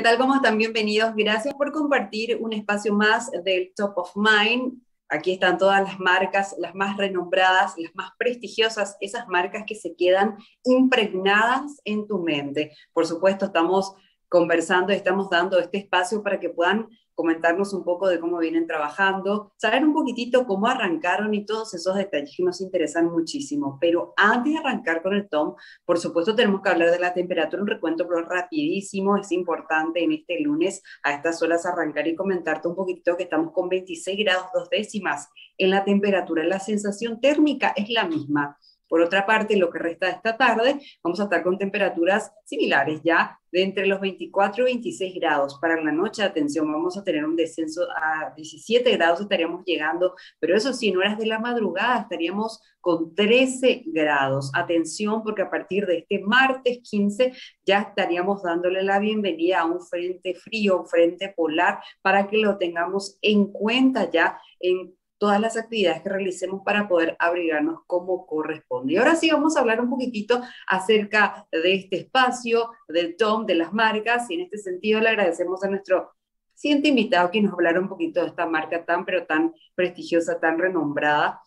¿Qué tal? ¿Cómo están? Bienvenidos. Gracias por compartir un espacio más del Top of Mind. Aquí están todas las marcas, las más renombradas, las más prestigiosas, esas marcas que se quedan impregnadas en tu mente. Por supuesto, estamos conversando, estamos dando este espacio para que puedan comentarnos un poco de cómo vienen trabajando, saber un poquitito cómo arrancaron y todos esos detalles que nos interesan muchísimo. Pero antes de arrancar con el Tom, por supuesto tenemos que hablar de la temperatura, un recuento pero rapidísimo, es importante en este lunes a estas horas arrancar y comentarte un poquitito que estamos con 26 grados dos décimas en la temperatura, la sensación térmica es la misma. Por otra parte, lo que resta de esta tarde, vamos a estar con temperaturas similares ya de entre los 24 y 26 grados. Para la noche, atención, vamos a tener un descenso a 17 grados, estaríamos llegando, pero eso sí, en horas de la madrugada estaríamos con 13 grados. Atención, porque a partir de este martes 15 ya estaríamos dándole la bienvenida a un frente frío, un frente polar, para que lo tengamos en cuenta ya en todas las actividades que realicemos para poder abrigarnos como corresponde. Y ahora sí vamos a hablar un poquitito acerca de este espacio, del Tom, de las marcas, y en este sentido le agradecemos a nuestro siguiente invitado que nos hablara un poquito de esta marca tan, pero tan prestigiosa, tan renombrada,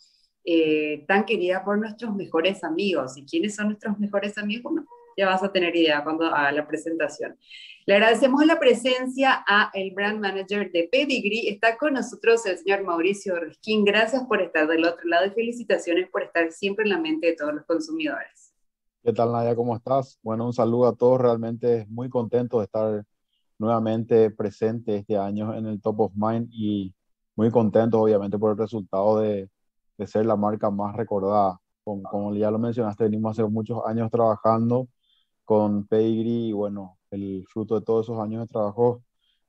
eh, tan querida por nuestros mejores amigos. ¿Y quiénes son nuestros mejores amigos? Ya vas a tener idea cuando haga la presentación. Le agradecemos la presencia a el brand manager de Pedigree. Está con nosotros el señor Mauricio Riskin. Gracias por estar del otro lado y felicitaciones por estar siempre en la mente de todos los consumidores. ¿Qué tal, Nadia? ¿Cómo estás? Bueno, un saludo a todos. Realmente muy contento de estar nuevamente presente este año en el Top of Mind y muy contento, obviamente, por el resultado de, de ser la marca más recordada. Como, como ya lo mencionaste, venimos hace muchos años trabajando con Pedigree y bueno, el fruto de todos esos años de trabajo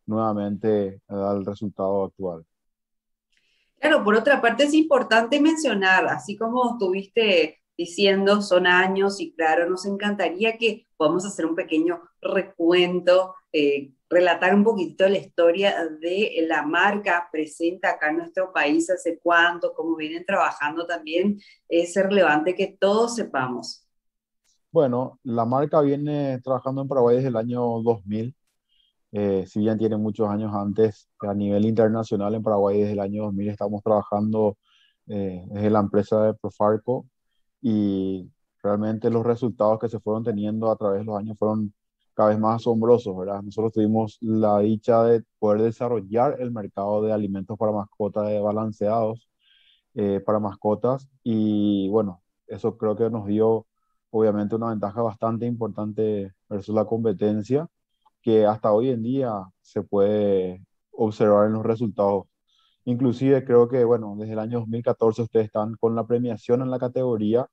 nuevamente da el resultado actual. Claro, por otra parte es importante mencionar, así como estuviste diciendo, son años y claro, nos encantaría que podamos hacer un pequeño recuento, eh, relatar un poquitito la historia de la marca presente acá en nuestro país, hace cuánto, cómo vienen trabajando también, es relevante que todos sepamos. Bueno, la marca viene trabajando en Paraguay desde el año 2000. Eh, si bien tiene muchos años antes, a nivel internacional en Paraguay desde el año 2000 estamos trabajando eh, desde la empresa de Profarco y realmente los resultados que se fueron teniendo a través de los años fueron cada vez más asombrosos, ¿verdad? Nosotros tuvimos la dicha de poder desarrollar el mercado de alimentos para mascotas balanceados eh, para mascotas y bueno, eso creo que nos dio obviamente una ventaja bastante importante versus la competencia que hasta hoy en día se puede observar en los resultados. Inclusive creo que, bueno, desde el año 2014 ustedes están con la premiación en la categoría,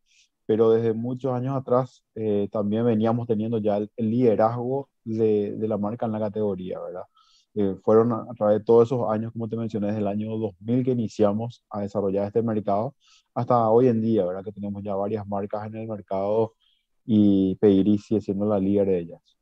pero desde muchos años atrás eh, también veníamos teniendo ya el, liderazgo de, de, la marca en la categoría, ¿verdad? Eh, fueron a, través de todos esos años, como te mencioné, desde el año 2000 que iniciamos a desarrollar este mercado, hasta hoy en día, ¿verdad? Que tenemos ya varias marcas en el mercado y Pedigree sigue siendo la líder de ellas.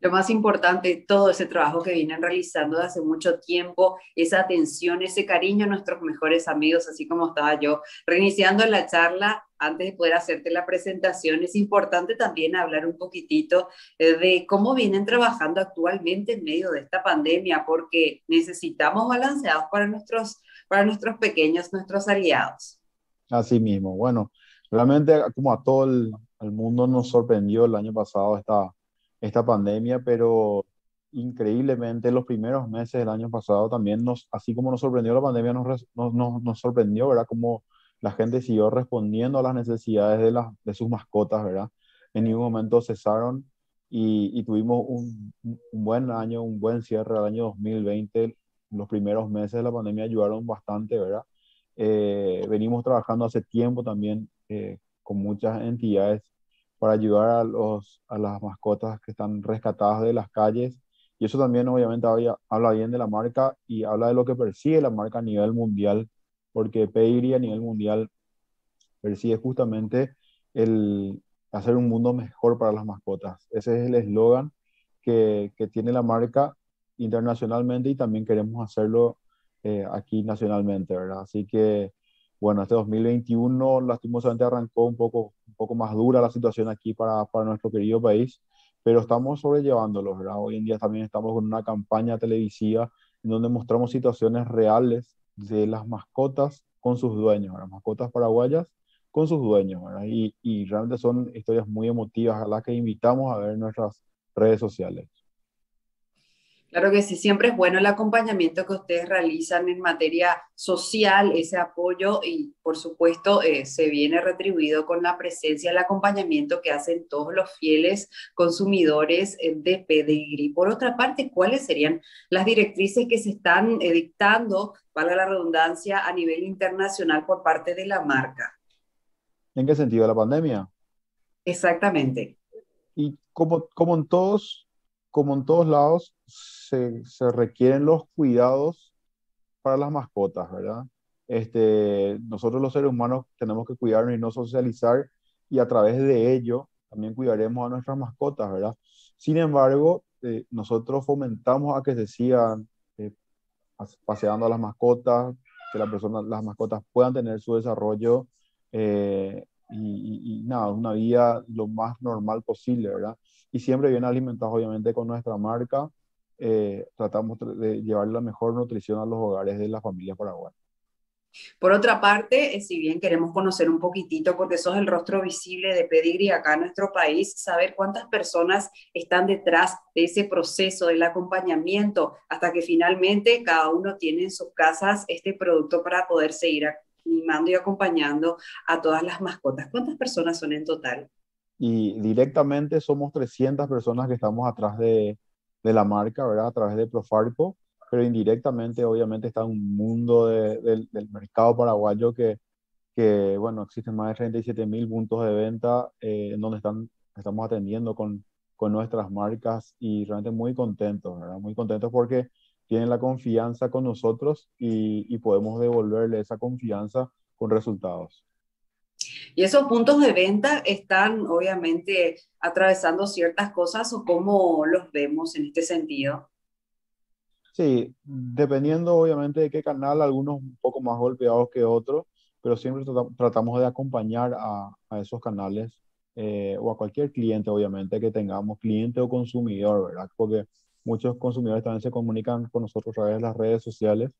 Lo más importante, todo ese trabajo que vienen realizando desde hace mucho tiempo, esa atención, ese cariño a nuestros mejores amigos, así como estaba yo reiniciando la charla, antes de poder hacerte la presentación, es importante también hablar un poquitito eh, de cómo vienen trabajando actualmente en medio de esta pandemia, porque necesitamos balanceados para nuestros para nuestros pequeños, nuestros aliados. Así mismo, bueno, realmente como a todo el, mundo nos sorprendió el año pasado esta, esta pandemia, pero increíblemente los primeros meses del año pasado también nos, así como nos sorprendió la pandemia, nos, nos, nos sorprendió, ¿verdad? Como la gente siguió respondiendo a las necesidades de, las, de sus mascotas, ¿verdad? En ningún momento cesaron y, y tuvimos un, un, buen año, un buen cierre del año 2020 los primeros meses de la pandemia ayudaron bastante, ¿verdad? Eh, venimos trabajando hace tiempo también eh, con muchas entidades para ayudar a, los, a las mascotas que están rescatadas de las calles. Y eso también obviamente habla, habla bien de la marca y habla de lo que persigue la marca a nivel mundial, porque Pedigree a nivel mundial persigue justamente el hacer un mundo mejor para las mascotas. Ese es el eslogan que, que tiene la marca internacionalmente y también queremos hacerlo eh, aquí nacionalmente, ¿verdad? Así que, bueno, este 2021 lastimosamente arrancó un poco, un poco más dura la situación aquí para, para nuestro querido país, pero estamos sobrellevándolos, ¿verdad? Hoy en día también estamos con una campaña televisiva en donde mostramos situaciones reales de las mascotas con sus dueños, las mascotas paraguayas con sus dueños, ¿verdad? Y, y realmente son historias muy emotivas a las que invitamos a ver en nuestras redes sociales. Claro que sí, siempre es bueno el acompañamiento que ustedes realizan en materia social, ese apoyo y por supuesto eh, se viene retribuido con la presencia, el acompañamiento que hacen todos los fieles consumidores eh, de Pedigree. Por otra parte, ¿cuáles serían las directrices que se están dictando, valga la redundancia, a nivel internacional por parte de la marca? ¿En qué sentido? ¿La pandemia? Exactamente. Y como, como en todos como en todos lados, se, requieren los cuidados para las mascotas, ¿verdad? Este, nosotros los seres humanos tenemos que cuidarnos y no socializar y a través de ello también cuidaremos a nuestras mascotas, ¿verdad? Sin embargo, eh, nosotros fomentamos a que se sigan eh, paseando a las mascotas, que la persona, las mascotas puedan tener su desarrollo eh, y, y, nada, una vida lo más normal posible, ¿verdad? Y siempre bien alimentados obviamente con nuestra marca. Eh, tratamos de llevar la mejor nutrición a los hogares de la familia paraguaya. Por otra parte, eh, si bien queremos conocer un poquitito, porque sos el rostro visible de Pedigree acá en nuestro país, saber cuántas personas están detrás de ese proceso del acompañamiento hasta que finalmente cada uno tiene en sus casas este producto para poder seguir animando y acompañando a todas las mascotas. ¿Cuántas personas son en total? Y directamente somos 300 personas que estamos atrás de, de la marca, ¿verdad? A través de Profarco, pero indirectamente obviamente está un mundo de, del mercado paraguayo que, que, bueno, existen más de 37 mil puntos de venta eh, en donde están, estamos atendiendo con, con nuestras marcas y realmente muy contentos, ¿verdad? Muy contentos porque tienen la confianza con nosotros y, y podemos devolverle esa confianza con resultados. Y esos puntos de venta están obviamente atravesando ciertas cosas o cómo los vemos en este sentido. Sí, dependiendo obviamente de qué canal, algunos un poco más golpeados que otros, pero siempre tratamos de acompañar a, a esos canales eh, o a cualquier cliente obviamente que tengamos, cliente o consumidor, ¿verdad? Porque muchos consumidores también se comunican con nosotros a través de las redes sociales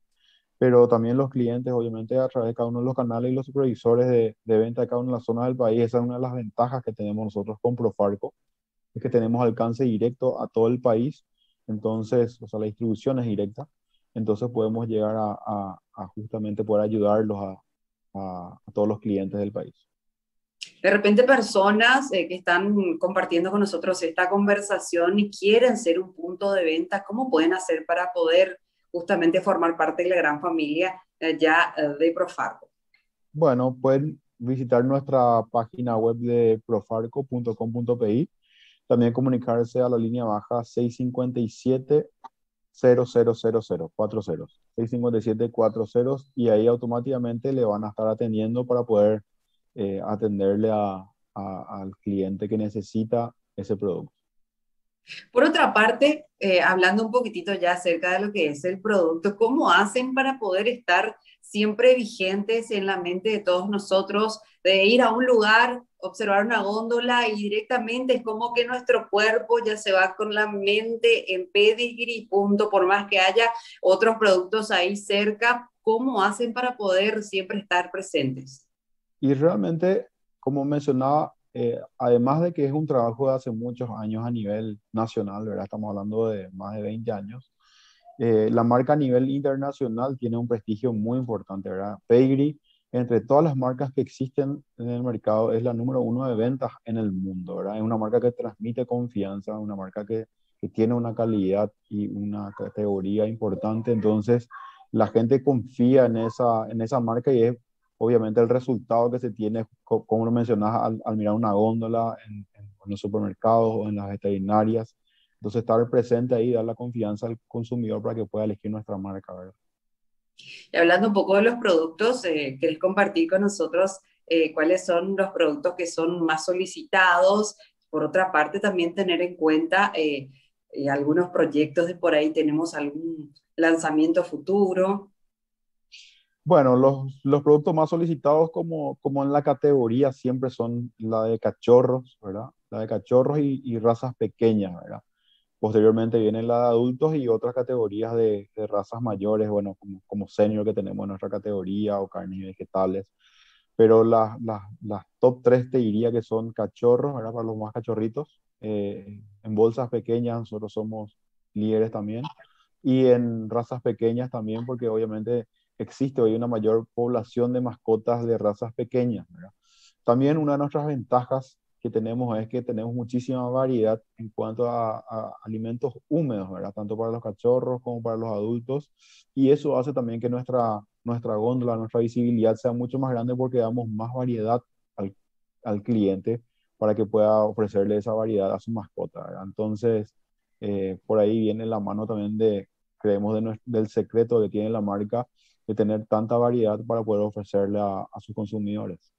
pero también los clientes, obviamente, a través de cada uno de los canales y los supervisores de, de venta de cada una de las zonas del país. Esa es una de las ventajas que tenemos nosotros con Profarco, es que tenemos alcance directo a todo el país, entonces, o sea, la distribución es directa, entonces podemos llegar a, a, justamente poder ayudarlos a, a, todos los clientes del país. De repente personas eh, que están compartiendo con nosotros esta conversación y quieren ser un punto de venta, ¿cómo pueden hacer para poder justamente formar parte de la gran familia eh, ya eh, de Profarco? Bueno, pueden visitar nuestra página web de profarco.com.pi, también comunicarse a la línea baja 657 0000, 40, 657 40 y ahí automáticamente le van a estar atendiendo para poder eh, atenderle al cliente que necesita ese producto. Por otra parte, eh, hablando un poquitito ya acerca de lo que es el producto, ¿cómo hacen para poder estar siempre vigentes en la mente de todos nosotros, de ir a un lugar, observar una góndola y directamente es como que nuestro cuerpo ya se va con la mente en pedigree, punto, por más que haya otros productos ahí cerca, ¿cómo hacen para poder siempre estar presentes? Y realmente, como mencionaba, eh, además de que es un trabajo de hace muchos años a nivel nacional, ¿verdad? Estamos hablando de más de 20 años. Eh, la marca a nivel internacional tiene un prestigio muy importante, ¿verdad? Pedigree, entre todas las marcas que existen en el mercado, es la número uno de ventas en el mundo, ¿verdad? Es una marca que transmite confianza, una marca que, que tiene una calidad y una categoría importante, entonces la gente confía en esa, en esa marca y es obviamente el resultado que se tiene, como lo mencionas, al, mirar una góndola en, los supermercados o en las veterinarias. Entonces, estar presente ahí, dar la confianza al consumidor para que pueda elegir nuestra marca. Y hablando un poco de los productos, eh, ¿querés compartir con nosotros eh, cuáles son los productos que son más solicitados? Por otra parte, también tener en cuenta eh, eh algunos proyectos de por ahí, tenemos algún lanzamiento futuro. Bueno, los, los, productos más solicitados como, como en la categoría siempre son la de cachorros, ¿verdad? la de cachorros y, razas pequeñas, ¿verdad? Posteriormente vienen la de adultos y otras categorías de, razas mayores, bueno, como, como senior que tenemos en nuestra categoría o carnes y vegetales. Pero las top 3 te diría que son cachorros, ¿verdad? Para los más cachorritos. Eh, en bolsas pequeñas nosotros somos líderes también. Y en razas pequeñas también, porque obviamente existe hoy una mayor población de mascotas de razas pequeñas. También una de nuestras ventajas que tenemos es que tenemos muchísima variedad en cuanto a, alimentos húmedos, ¿verdad? tanto para los cachorros como para los adultos. Y eso hace también que nuestra, nuestra góndola, nuestra visibilidad sea mucho más grande porque damos más variedad al, al cliente para que pueda ofrecerle esa variedad a su mascota. Entonces, eh, por ahí viene la mano también de, creemos, del secreto que tiene la marca de tener tanta variedad para poder ofrecerle a, sus consumidores.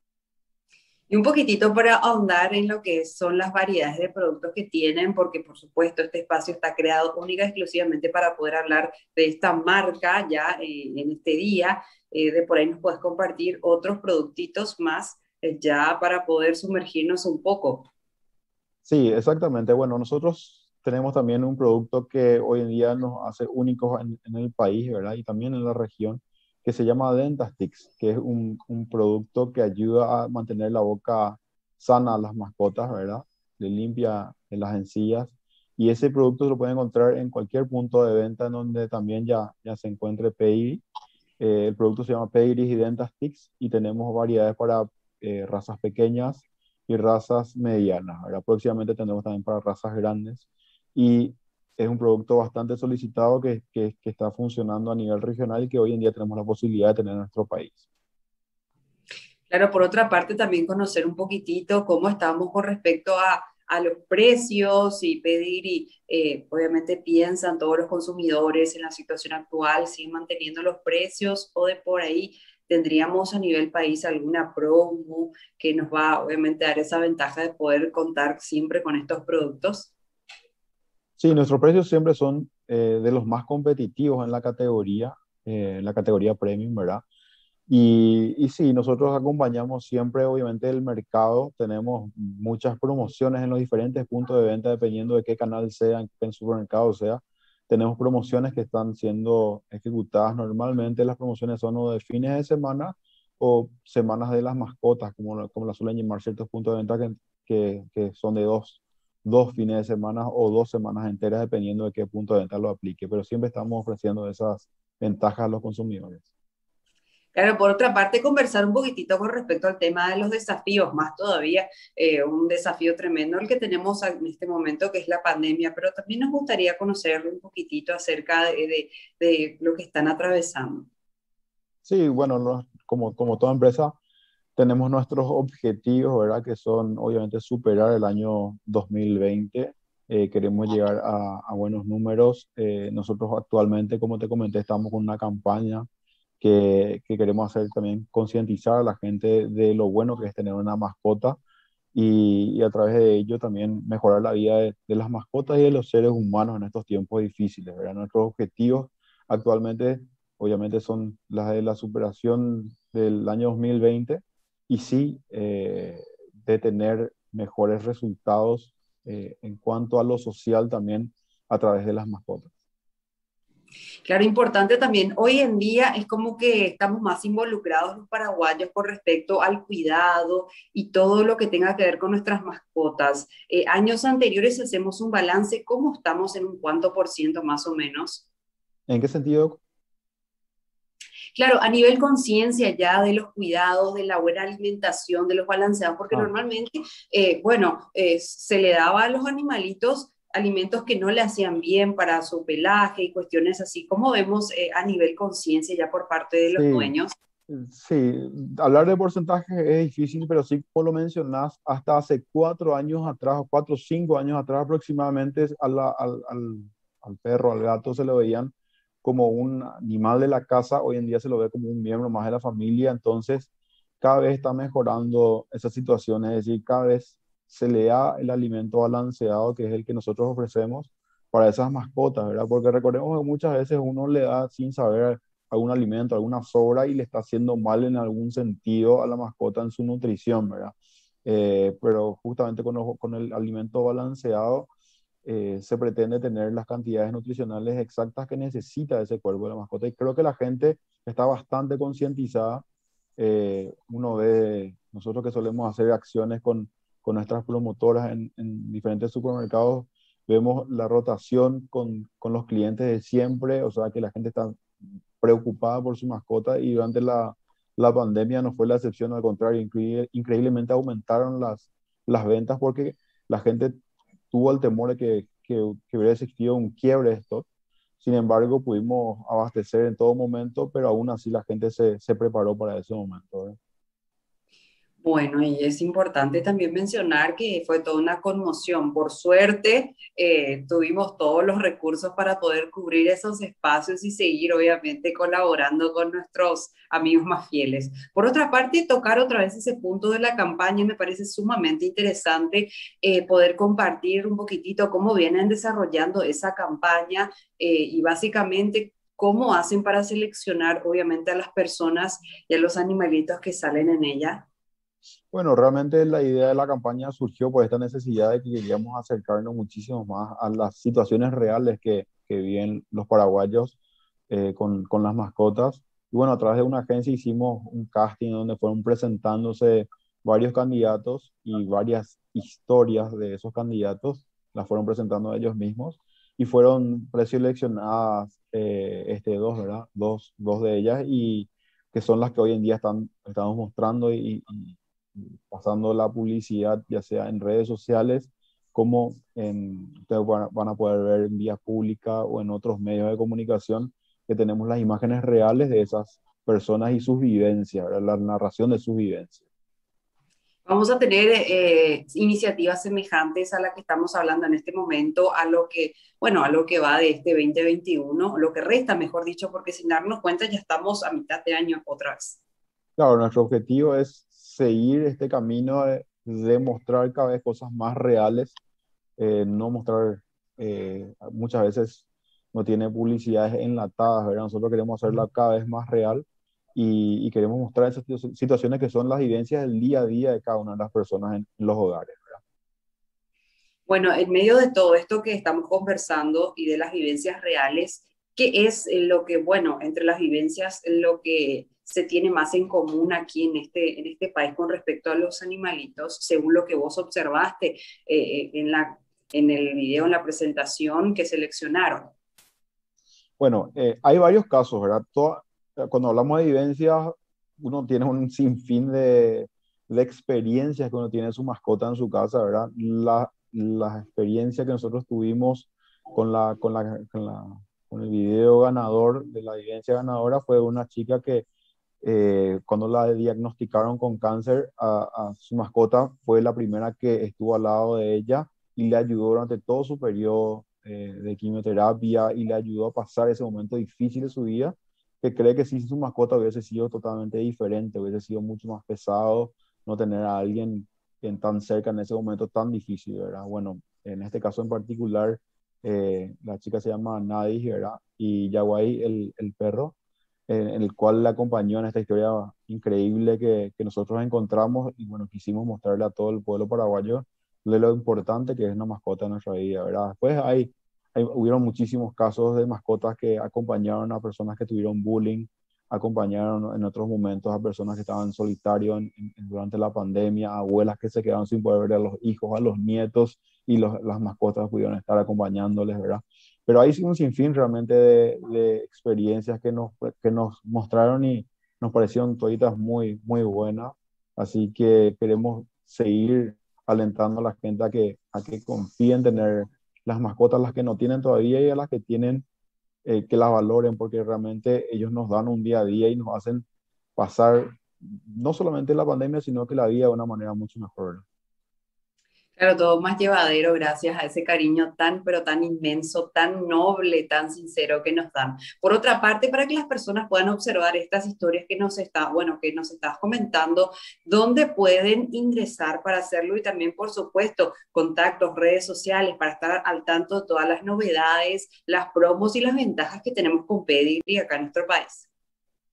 Y un poquitito para ahondar en lo que son las variedades de productos que tienen, porque por supuesto este espacio está creado única y exclusivamente para poder hablar de esta marca ya eh, en este día. Eh, de por ahí nos puedes compartir otros productitos más eh, ya para poder sumergirnos un poco. Sí, exactamente. Bueno, nosotros tenemos también un producto que hoy en día nos hace únicos en, el país, ¿verdad? Y también en la región, que se llama Dentastix, que es un, producto que ayuda a mantener la boca sana a las mascotas, ¿verdad? Le limpia en las encías. Y ese producto se lo pueden encontrar en cualquier punto de venta en donde también ya, ya se encuentre Peggy. Eh, el producto se llama Peggy y Dentastix y tenemos variedades para eh, razas pequeñas y razas medianas. ¿verdad? Próximamente tendremos también para razas grandes y es un producto bastante solicitado que, que, está funcionando a nivel regional y que hoy en día tenemos la posibilidad de tener en nuestro país. Claro, por otra parte, también conocer un poquitito cómo estamos con respecto a, a los precios y pedir, y eh, obviamente piensan todos los consumidores en la situación actual, siguen manteniendo los precios o de por ahí tendríamos a nivel país alguna promo que nos va obviamente a dar esa ventaja de poder contar siempre con estos productos. Sí, nuestros precios siempre son eh, de los más competitivos en la categoría, eh, en la categoría premium, ¿verdad? Y, y, sí, nosotros acompañamos siempre, obviamente, el mercado. Tenemos muchas promociones en los diferentes puntos de venta, dependiendo de qué canal sea, en qué supermercado sea. Tenemos promociones que están siendo ejecutadas normalmente. Las promociones son o de fines de semana o semanas de las mascotas, como, como las suelen llamar ciertos puntos de venta que, que, que son de dos dos fines de semana o dos semanas enteras, dependiendo de qué punto de venta lo aplique, pero siempre estamos ofreciendo esas ventajas a los consumidores. Claro, por otra parte, conversar un poquitito con respecto al tema de los desafíos, más todavía eh, un desafío tremendo el que tenemos en este momento, que es la pandemia, pero también nos gustaría conocer un poquitito acerca de, de, lo que están atravesando. Sí, bueno, como, como toda empresa, tenemos nuestros objetivos, ¿verdad? Que son obviamente superar el año 2020. Eh, queremos llegar a, a buenos números. Eh, nosotros actualmente, como te comenté, estamos con una campaña que, que queremos hacer también concientizar a la gente de lo bueno que es tener una mascota y, y a través de ello también mejorar la vida de, de, las mascotas y de los seres humanos en estos tiempos difíciles. ¿verdad? Nuestros objetivos actualmente, obviamente, son las de la superación del año 2020 y sí eh, de tener mejores resultados eh, en cuanto a lo social también a través de las mascotas. Claro, importante también, hoy en día es como que estamos más involucrados los paraguayos con respecto al cuidado y todo lo que tenga que ver con nuestras mascotas. Eh, años anteriores hacemos un balance, ¿cómo estamos en un cuánto por ciento más o menos? ¿En qué sentido? Claro, a nivel conciencia ya de los cuidados, de la buena alimentación, de los balanceados, porque ah. normalmente, eh, bueno, eh, se le daba a los animalitos alimentos que no le hacían bien para su pelaje y cuestiones así, como vemos eh, a nivel conciencia ya por parte de los dueños. Sí, hablar de porcentajes es difícil, pero sí, por lo mencionas, hasta hace cuatro años atrás, o cuatro o cinco años atrás aproximadamente, al, al, al, perro, al gato se le veían como un animal de la casa, hoy en día se lo ve como un miembro más de la familia, entonces cada vez está mejorando esa situación, es decir, cada vez se le da el alimento balanceado, que es el que nosotros ofrecemos para esas mascotas, ¿verdad? Porque recordemos que muchas veces uno le da sin saber algún alimento, alguna sobra y le está haciendo mal en algún sentido a la mascota en su nutrición, ¿verdad? eh, pero justamente con, con, el alimento balanceado eh, se pretende tener las cantidades nutricionales exactas que necesita ese cuerpo de la mascota. Y creo que la gente está bastante concientizada. Eh, uno ve, nosotros que solemos hacer acciones con, con nuestras promotoras en, en, diferentes supermercados, vemos la rotación con, con los clientes de siempre, o sea que la gente está preocupada por su mascota y durante la, la pandemia no fue la excepción, al contrario, increíblemente aumentaron las, las ventas porque la gente tuvo el temor de que, que, hubiera existido un quiebre de esto. Sin embargo, pudimos abastecer en todo momento, pero aún así la gente se, se preparó para ese momento. Bueno, y es importante también mencionar que fue toda una conmoción. Por suerte, eh, tuvimos todos los recursos para poder cubrir esos espacios y seguir, obviamente, colaborando con nuestros amigos más fieles. Por otra parte, tocar otra vez ese punto de la campaña me parece sumamente interesante eh, poder compartir un poquitito cómo vienen desarrollando esa campaña eh, y básicamente cómo hacen para seleccionar, obviamente, a las personas y a los animalitos que salen en ella. Bueno, realmente la idea de la campaña surgió por esta necesidad de que queríamos acercarnos muchísimo más a las situaciones reales que, que viven los paraguayos eh, con, con, las mascotas. Y bueno, a través de una agencia hicimos un casting donde fueron presentándose varios candidatos y varias historias de esos candidatos, las fueron presentando ellos mismos y fueron preseleccionadas eh, este, dos, ¿verdad? Dos, dos de ellas y que son las que hoy en día están, estamos mostrando y, y pasando la publicidad, ya sea en redes sociales, como en, ustedes van a poder ver en vía pública o en otros medios de comunicación, que tenemos las imágenes reales de esas personas y sus vivencias, la narración de sus vivencias. Vamos a tener eh, iniciativas semejantes a la que estamos hablando en este momento, a lo que, bueno, a lo que va de este 2021, lo que resta, mejor dicho, porque sin darnos cuenta ya estamos a mitad de año otra vez. Claro, nuestro objetivo es seguir este camino de, mostrar cada vez cosas más reales, eh, no mostrar, eh, muchas veces no tiene publicidades enlatadas, ¿verdad? Nosotros queremos hacerla cada vez más real y, queremos mostrar esas situaciones que son las vivencias del día a día de cada una de las personas en, en los hogares. ¿verdad? Bueno, en medio de todo esto que estamos conversando y de las vivencias reales, ¿qué es lo que, bueno, entre las vivencias, lo que se tiene más en común aquí en este, en este país con respecto a los animalitos, según lo que vos observaste eh, eh, en, la, en el video, en la presentación que seleccionaron? Bueno, eh, hay varios casos, ¿verdad? cuando hablamos de vivencias, uno tiene un sinfín de, de experiencias uno tiene su mascota en su casa, ¿verdad? La, la experiencia que nosotros tuvimos con, con, la, con, la, con el video ganador de la vivencia ganadora fue una chica que eh, cuando la diagnosticaron con cáncer a, su mascota, fue la primera que estuvo al lado de ella y le ayudó durante todo su periodo eh, de quimioterapia y le ayudó a pasar ese momento difícil de su vida, que cree que si su mascota hubiese sido totalmente diferente, hubiese sido mucho más pesado no tener a alguien en tan cerca en ese momento tan difícil, ¿verdad? Bueno, en este caso en particular, eh, la chica se llama Nadie, ¿verdad? Y Yaguay, el, el perro, en, el cual la acompañó en esta historia increíble que, que, nosotros encontramos y bueno, quisimos mostrarle a todo el pueblo paraguayo de lo importante que es una mascota en nuestra vida, ¿verdad? Después hay, hay, hubieron muchísimos casos de mascotas que acompañaron a personas que tuvieron bullying, acompañaron en otros momentos a personas que estaban solitarios durante la pandemia, abuelas que se quedaron sin poder ver a los hijos, a los nietos y los, las mascotas pudieron estar acompañándoles, ¿verdad? Pero hay un sinfín realmente de, experiencias que nos, que nos mostraron y nos parecieron toditas muy, muy buenas. Así que queremos seguir alentando a la gente a que, a que confíen en tener las mascotas, las que no tienen todavía y a las que tienen, eh, que las valoren, porque realmente ellos nos dan un día a día y nos hacen pasar no solamente la pandemia, sino que la vida de una manera mucho mejor. Claro, todo más llevadero gracias a ese cariño tan, pero tan inmenso, tan noble, tan sincero que nos dan. Por otra parte, para que las personas puedan observar estas historias que nos está, bueno, que nos estás comentando, ¿dónde pueden ingresar para hacerlo? Y también, por supuesto, contactos, redes sociales, para estar al tanto de todas las novedades, las promos y las ventajas que tenemos con Pedigree acá en nuestro país.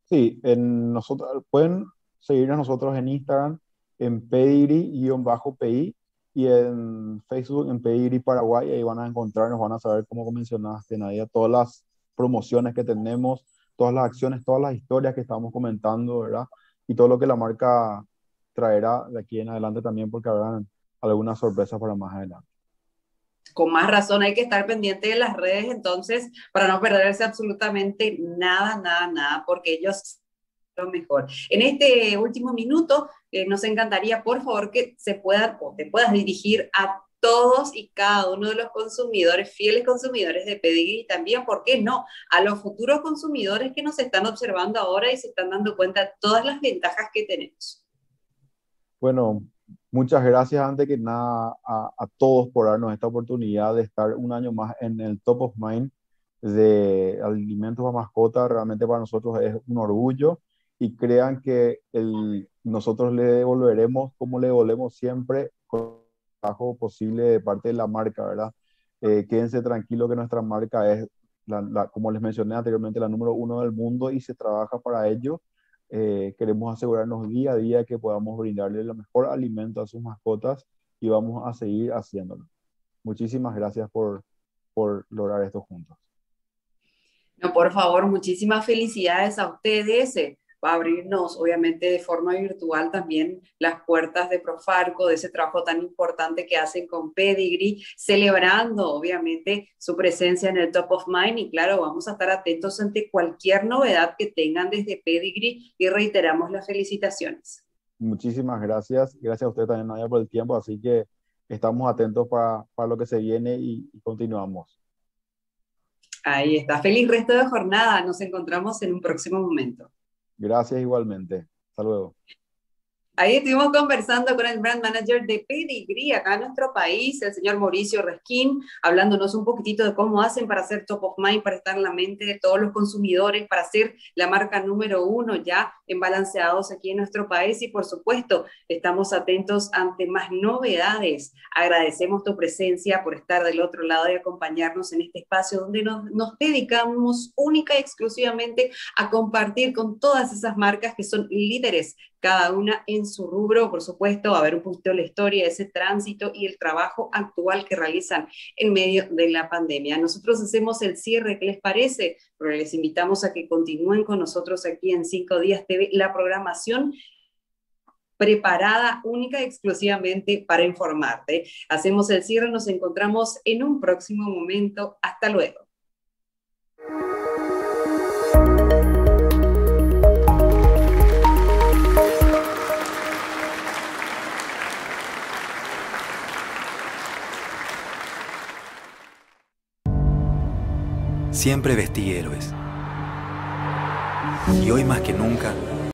Sí, nosotros, pueden seguirnos nosotros en Instagram en Pedigree-PI y en Facebook en Pedigree Paraguay. Ahí van a encontrarnos, van a saber, como mencionaste, Nadia, todas las promociones que tenemos, todas las acciones, todas las historias que estamos comentando, ¿verdad? Y todo lo que la marca traerá de aquí en adelante también, porque habrán algunas sorpresas para más adelante con más razón hay que estar pendiente de las redes entonces para no perderse absolutamente nada, nada, nada, porque ellos lo mejor. En este último minuto, eh, nos encantaría, por favor, que se puedan o te puedas dirigir a todos y cada uno de los consumidores, fieles consumidores de Pedigree y también, ¿por qué no?, a los futuros consumidores que nos están observando ahora y se están dando cuenta de todas las ventajas que tenemos. Bueno, Muchas gracias antes que nada a, todos por darnos esta oportunidad de estar un año más en el top of mind de alimentos a mascota. Realmente para nosotros es un orgullo y crean que el, nosotros le devolveremos como le devolvemos siempre con trabajo posible de parte de la marca, ¿verdad? Eh, quédense tranquilos que nuestra marca es, la, como les mencioné anteriormente, la número uno del mundo y se trabaja para ello eh, queremos asegurarnos día a día que podamos brindarle el mejor alimento a sus mascotas y vamos a seguir haciéndolo. Muchísimas gracias por, por lograr esto juntos. No, por favor, muchísimas felicidades a ustedes. A abrirnos, obviamente, de forma virtual también las puertas de Profarco, de ese trabajo tan importante que hacen con Pedigree, celebrando, obviamente, su presencia en el Top of Mind. Y claro, vamos a estar atentos ante cualquier novedad que tengan desde Pedigree y reiteramos las felicitaciones. Muchísimas gracias. Gracias a usted también, Nadia, por el tiempo. Así que estamos atentos para, para lo que se viene y continuamos. Ahí está. Feliz resto de jornada. Nos encontramos en un próximo momento. Gracias igualmente. Hasta luego. Ahí estuvimos conversando con el brand manager de Pedigree acá en nuestro país, el señor Mauricio Resquín, hablándonos un poquitito de cómo hacen para ser top of mind, para estar en la mente de todos los consumidores, para ser la marca número uno ya en balanceados aquí en nuestro país y por supuesto estamos atentos ante más novedades. Agradecemos tu presencia por estar del otro lado y acompañarnos en este espacio donde nos, nos dedicamos única y exclusivamente a compartir con todas esas marcas que son líderes cada una en su rubro, por supuesto, a ver un poquito la historia, ese tránsito y el trabajo actual que realizan en medio de la pandemia. Nosotros hacemos el cierre, ¿qué les parece? Pero les invitamos a que continúen con nosotros aquí en Cinco Días TV, la programación preparada única y exclusivamente para informarte. Hacemos el cierre, nos encontramos en un próximo momento. Hasta luego. Siempre vestí héroes. Y hoy más que nunca